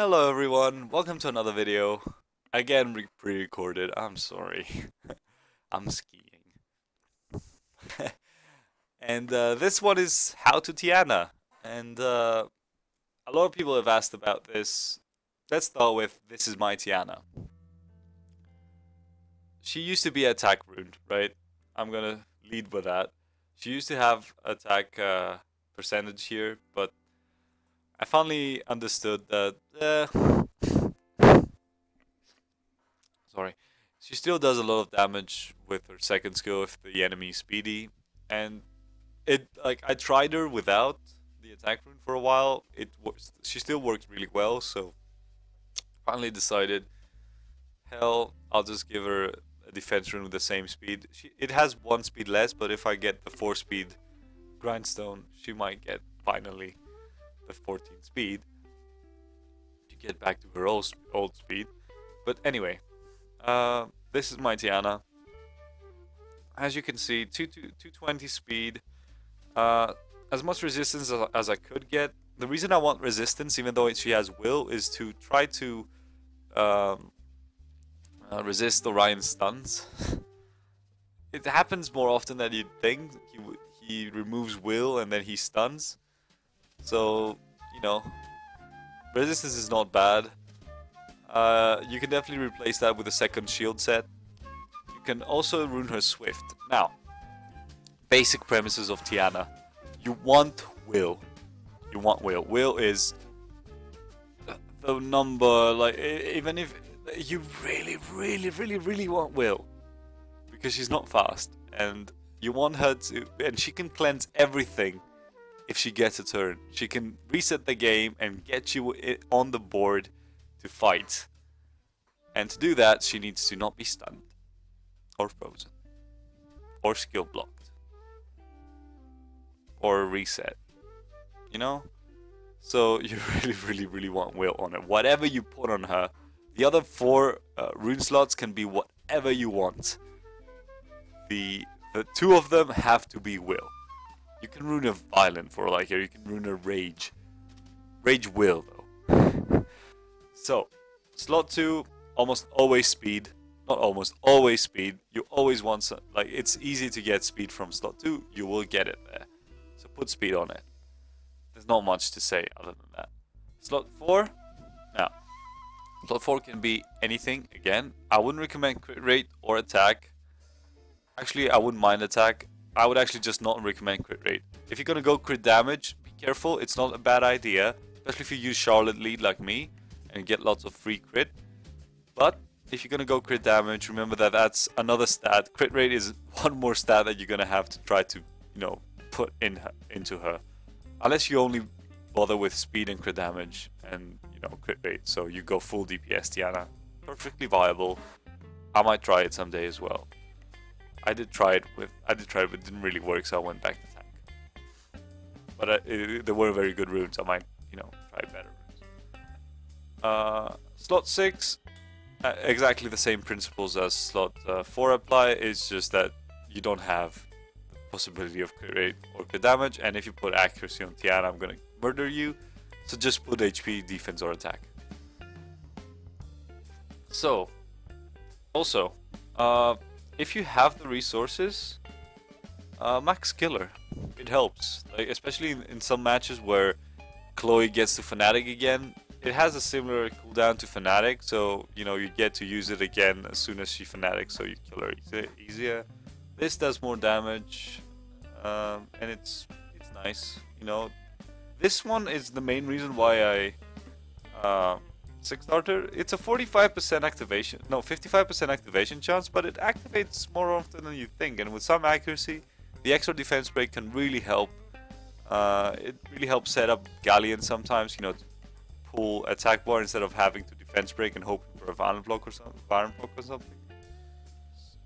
Hello everyone, welcome to another video. Again pre-recorded, I'm sorry. I'm skiing. and uh, this one is How to Tiana. And uh, a lot of people have asked about this. Let's start with This is my Tiana. She used to be attack rune, right? I'm gonna lead with that. She used to have attack uh, percentage here, but I finally understood that. Uh, sorry, she still does a lot of damage with her second skill if the enemy is speedy, and it like I tried her without the attack rune for a while. It was she still works really well, so finally decided, hell, I'll just give her a defense rune with the same speed. She, it has one speed less, but if I get the four speed grindstone, she might get finally the 14 speed to get back to her old, old speed. But anyway, uh, this is my Tiana. As you can see, 2, 220 speed, uh, as much resistance as, as I could get. The reason I want resistance, even though she has will, is to try to um, uh, resist Orion stuns. it happens more often than you'd think. He, he removes will and then he stuns. So, you know, resistance is not bad. Uh, you can definitely replace that with a second shield set. You can also rune her swift. Now, basic premises of Tiana. You want will. You want will. Will is the number, like, even if you really, really, really, really want will. Because she's not fast. And you want her to, and she can cleanse everything if she gets a turn. She can reset the game and get you on the board to fight. And to do that, she needs to not be stunned, or frozen, or skill blocked, or reset. You know? So you really, really, really want Will on her. Whatever you put on her, the other four uh, rune slots can be whatever you want. The the two of them have to be Will. You can ruin a violent for like here. You can ruin a rage. Rage will though. so slot two, almost always speed. Not almost always speed. You always want some, like it's easy to get speed from slot two. You will get it there. So put speed on it. There's not much to say other than that. Slot four. Now, slot four can be anything. Again, I wouldn't recommend crit rate or attack. Actually, I wouldn't mind attack. I would actually just not recommend crit rate. If you're gonna go crit damage, be careful, it's not a bad idea. Especially if you use Charlotte lead like me and get lots of free crit. But if you're gonna go crit damage, remember that that's another stat. Crit rate is one more stat that you're gonna have to try to, you know, put in her, into her. Unless you only bother with speed and crit damage and, you know, crit rate. So you go full DPS Tiana. Perfectly viable. I might try it someday as well. I did try it with I did try it, but it didn't really work, so I went back to tank. But uh, it, there were very good runes. I might, you know, try better runes. Uh, slot six, uh, exactly the same principles as slot uh, four apply. It's just that you don't have the possibility of create or damage, and if you put accuracy on Tiana, I'm gonna murder you. So just put HP, defense, or attack. So, also, uh, if you have the resources, uh, max killer. It helps, like especially in, some matches where Chloe gets to Fnatic again. It has a similar cooldown to Fnatic, so you know you get to use it again as soon as she Fnatic, so you kill her easy, easier. This does more damage, um, and it's it's nice. You know, this one is the main reason why I uh, six starter. It's a 45% activation, no, 55% activation chance, but it activates more often than you think. And with some accuracy, the extra defense break can really help. Uh, it really helps set up Galleon sometimes, you know, to pull attack bar instead of having to defense break and hoping for a violent block or something, block or something.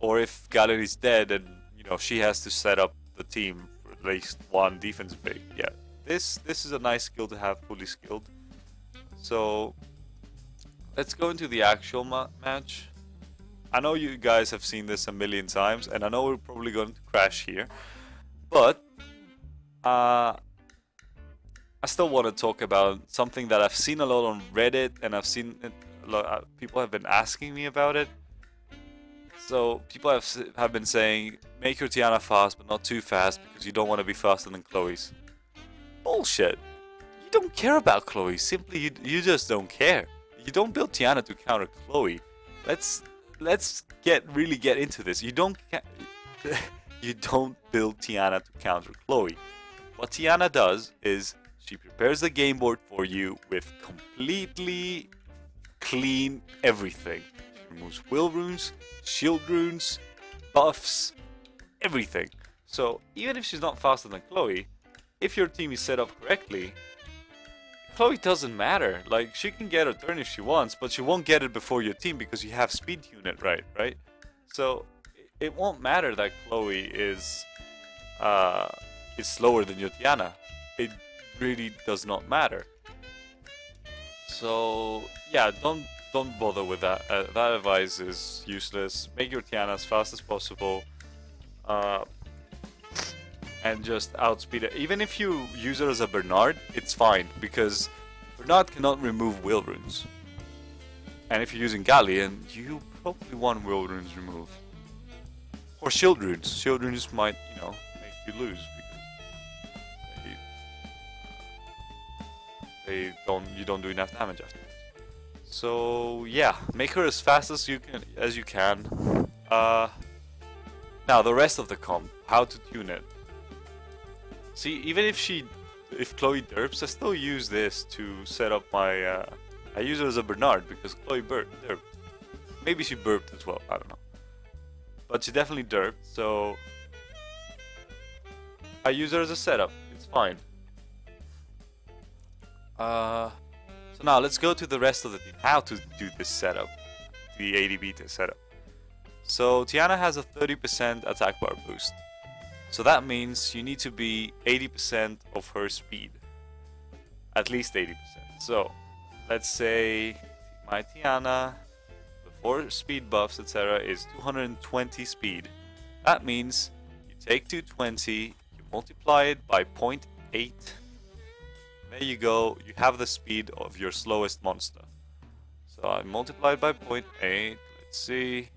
Or if Galleon is dead and you know she has to set up the team for at least one defense break. Yeah, this this is a nice skill to have fully skilled. So let's go into the actual ma match. I know you guys have seen this a million times, and I know we're probably going to crash here, but uh, I still want to talk about something that I've seen a lot on Reddit, and I've seen it, lot, uh, people have been asking me about it. So people have have been saying make your Tiana fast, but not too fast because you don't want to be faster than Chloe's. Bullshit. You don't care about Chloe. Simply, you you just don't care. You don't build Tiana to counter Chloe. Let's let's get really get into this. You don't you don't build Tiana to counter Chloe. What Tiana does is she prepares the game board for you with completely clean everything. She removes will runes, shield runes, buffs, everything. So even if she's not faster than Chloe, if your team is set up correctly, Chloe doesn't matter. Like she can get a turn if she wants, but she won't get it before your team because you have speed unit right, right? So it won't matter that Chloe is uh, is slower than your Tiana. It really does not matter. So yeah, don't don't bother with that. Uh, that advice is useless. Make your Tiana as fast as possible, uh, and just outspeed it. Even if you use it as a Bernard, it's fine because Bernard cannot remove will runes. And if you're using Galleon, you probably want will runes removed. Or shield runes. Shield runes might, you know, make you lose because they don't you don't do enough damage after. So yeah, make her as fast as you can as you can. Uh, now the rest of the comp, how to tune it. See, even if she, if Chloe derps, I still use this to set up my. Uh, I use it as a Bernard because Chloe burped. Derped. Maybe she burped as well. I don't know, but she definitely derped. So I use her as a setup. It's fine. Uh, so now let's go to the rest of the team. How to do this setup, the AD beta setup. So Tiana has a 30% attack bar boost. So that means you need to be 80% of her speed. At least 80%. So let's say my Tiana before speed buffs etc is 220 speed. That means you take 220, you multiply it by 0.8 there you go, you have the speed of your slowest monster. So I multiplied by 0.8, let's see.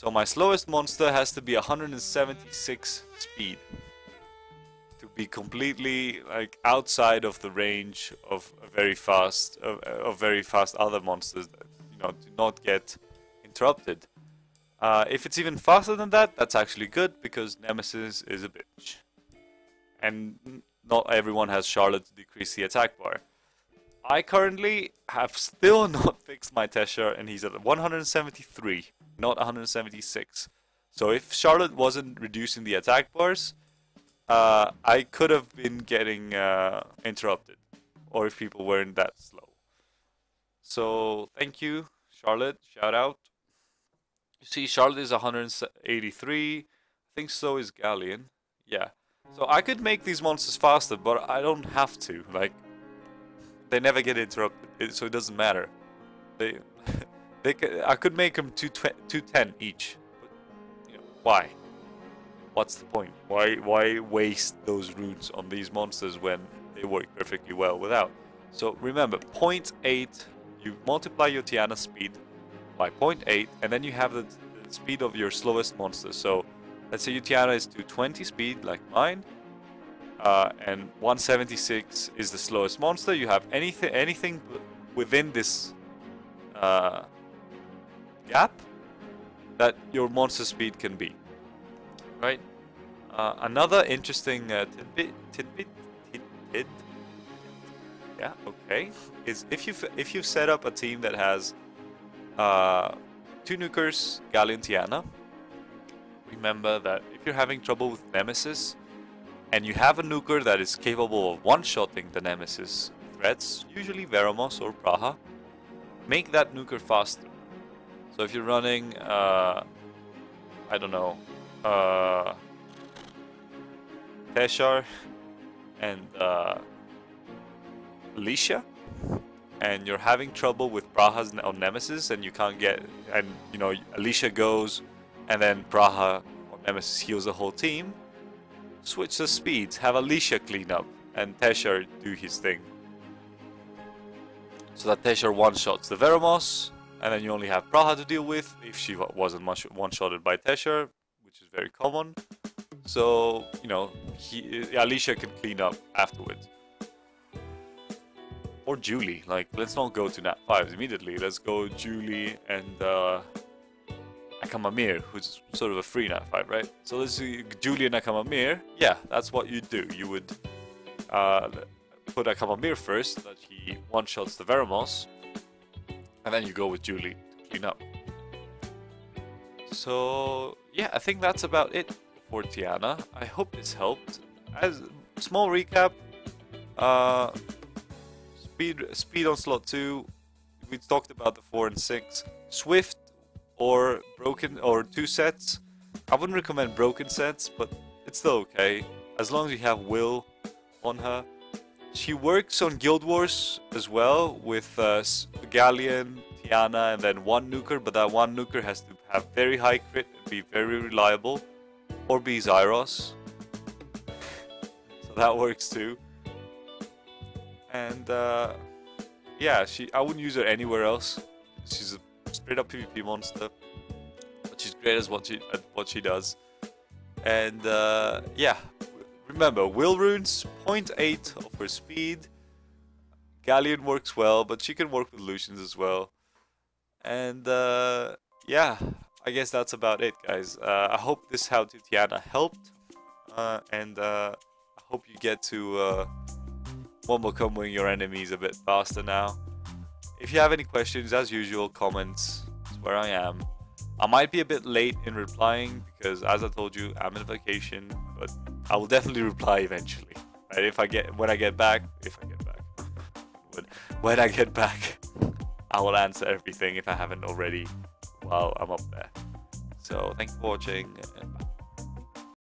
So my slowest monster has to be 176 speed. To be completely like outside of the range of very fast, of, of very fast other monsters that, you know, do not get interrupted. Uh, if it's even faster than that, that's actually good because Nemesis is a bitch. And not everyone has Charlotte to decrease the attack bar. I currently have still not fixed my Teshar and he's at 173, not 176. So if Charlotte wasn't reducing the attack bars, uh, I could have been getting uh, interrupted. Or if people weren't that slow. So thank you, Charlotte. Shout out. You see, Charlotte is 183. I think so is Galleon. Yeah. So I could make these monsters faster, but I don't have to. Like, they never get interrupted, so it doesn't matter. They, they, I could make them 210 each. But, you know, why? What's the point? Why, why waste those runes on these monsters when they work perfectly well without? So remember, 0.8, you multiply your Tiana speed by 0.8, and then you have the, the speed of your slowest monster. So Let's say Utiana is 220 speed, like mine, uh, and 176 is the slowest monster. You have anything anything within this uh, gap that your monster speed can be. Right. Uh, another interesting uh, tidbit, tidbit, tidbit, yeah, okay, is if you if you set up a team that has uh, two nukers, Galleon Tiana, remember that if you're having trouble with Nemesis, and you have a nuker that is capable of one-shotting the Nemesis threats, usually Veromos or Praha, make that nuker faster. So if you're running, uh, I don't know, uh, Teshar and uh, Alicia, and you're having trouble with Praha's on Nemesis, and you can't get, and you know, Alicia goes and then Praha or Nemesis heals the whole team. Switch the speeds, have Alicia clean up. and Teshar do his thing. So that Teshar one-shots the Veromos, and then you only have Praha to deal with if she wasn't much one-shotted by Teshar, which is very common. So, you know, he, Alicia can clean up afterwards. Or Julie, like, let's not go to Nat 5s immediately. Let's go Julie and uh, Akhamamir, who's sort of a free Nat 5, right? So let's see Julie and Akhamamir. Yeah, that's what you do. You would uh, put Akhamamir first, that he one-shots the Veromos, and then you go with Julie to clean up. So, yeah, I think that's about it for Tiana. I hope this helped. As small recap, uh, speed speed on slot two. We talked about the four and six. Swift or broken or two sets. I wouldn't recommend broken sets, but it's still okay as long as you have Will on her. She works on Guild Wars as well with uh, Galleon, Tiana, and then one nuker, but that one nuker has to have very high crit and be very reliable or be Zaiross. so that works too. And uh, yeah, she I wouldn't use her anywhere else. She's a straight up PvP monster, but she's great as what she at what she does. And uh, yeah, remember Will runes 0.8 of her speed. Galleon works well, but she can work with Lushens as well. And uh, yeah, I guess that's about it, guys. Uh, I hope this How to Tiana helped, uh, and uh, I hope you get to uh, Wombo comboing your enemies a bit faster now. If you have any questions, as usual, comments is where I am. I might be a bit late in replying because, as I told you, I'm in vacation, but I will definitely reply eventually. Right? If I get when I get back, if I get back, when I get back, I will answer everything if I haven't already while I'm up there. So thanks for watching.